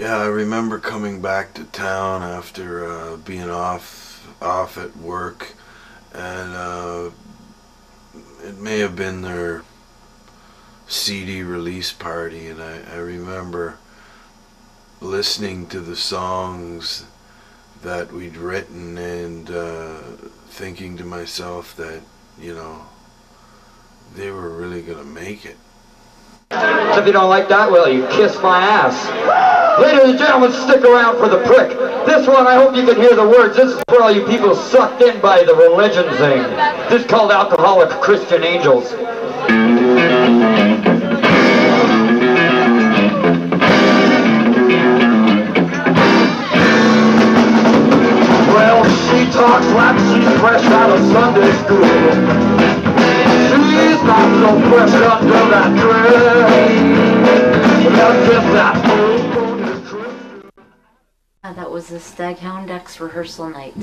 Yeah, I remember coming back to town after uh, being off off at work, and uh, it may have been their CD release party, and I, I remember listening to the songs that we'd written and uh, thinking to myself that you know they were really gonna make it. If you don't like that, well, you kiss my ass. Ladies and gentlemen, stick around for the prick. This one, I hope you can hear the words. This is for all you people sucked in by the religion thing. This is called Alcoholic Christian Angels. Well, she talks like she's fresh out of Sunday school. She's not so fresh under that dress. That was the Staghound X rehearsal night.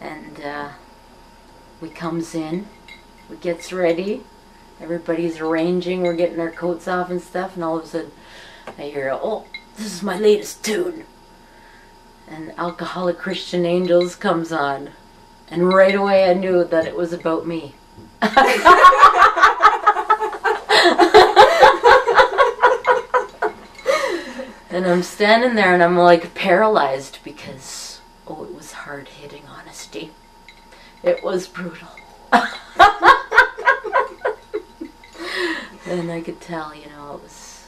And uh, we comes in, we gets ready, everybody's arranging, we're getting our coats off and stuff, and all of a sudden I hear, oh, this is my latest tune. And Alcoholic Christian Angels comes on. And right away I knew that it was about me. And I'm standing there and I'm like paralyzed because, oh, it was hard hitting honesty. It was brutal. and I could tell, you know, it was,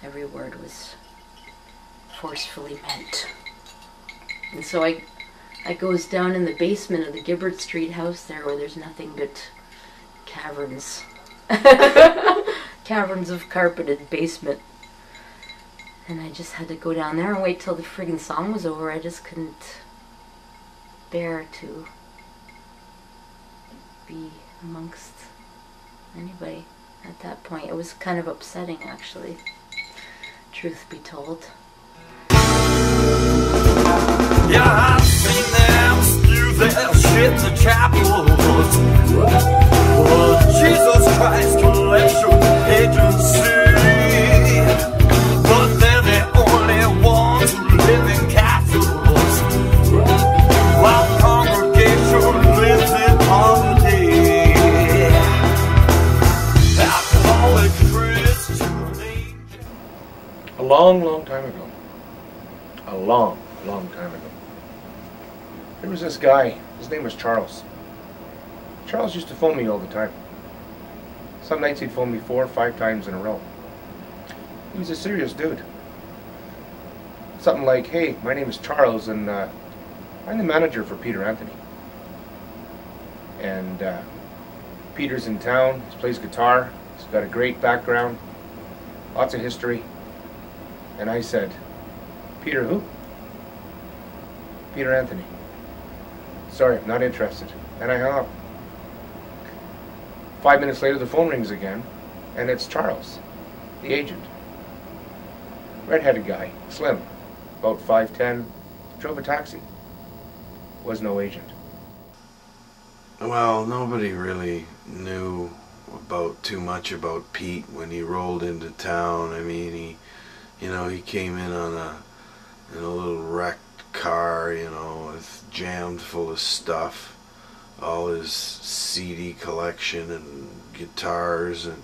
every word was forcefully meant. And so I, I goes down in the basement of the Gibbard Street house there where there's nothing but caverns. caverns of carpeted basement. And I just had to go down there and wait till the friggin' song was over. I just couldn't bear to be amongst anybody at that point. It was kind of upsetting, actually, truth be told. Yeah, I've seen them spew their shit to chapels. Long, long time ago. A long, long time ago. There was this guy, his name was Charles. Charles used to phone me all the time. Some nights he'd phone me four or five times in a row. He was a serious dude. Something like, hey, my name is Charles and uh, I'm the manager for Peter Anthony. And uh, Peter's in town, he plays guitar, he's got a great background, lots of history. And I said, Peter who? Peter Anthony. Sorry, not interested. And I hung up. Five minutes later, the phone rings again, and it's Charles, the agent. Red-headed guy, slim, about 5'10", drove a taxi. Was no agent. Well, nobody really knew about too much about Pete when he rolled into town. I mean, he, you know, he came in on a in a little wrecked car, you know, with jammed full of stuff, all his CD collection and guitars and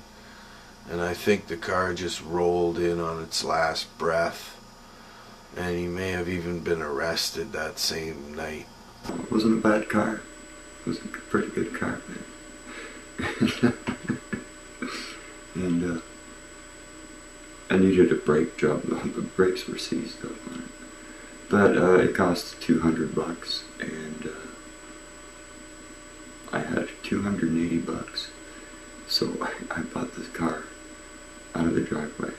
and I think the car just rolled in on its last breath. And he may have even been arrested that same night. It wasn't a bad car. It was a pretty good car. and uh, I needed a brake job. The brakes were seized up on it. But uh, it cost 200 bucks, and uh, I had 280 bucks. So I, I bought this car out of the driveway.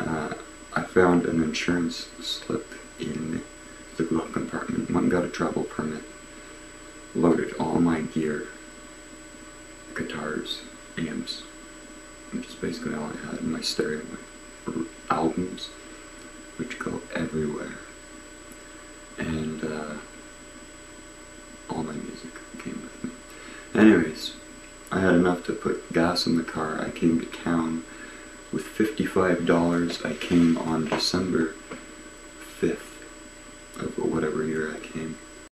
Uh, I found an insurance slip in the glove compartment, went and got a travel permit, loaded all my gear, guitars, amps, which is basically all I had in my stereo, albums, which go everywhere, and uh, all my music came with me. Anyways, I had enough to put gas in the car. I came to town with $55, I came on December 5th of whatever year I came.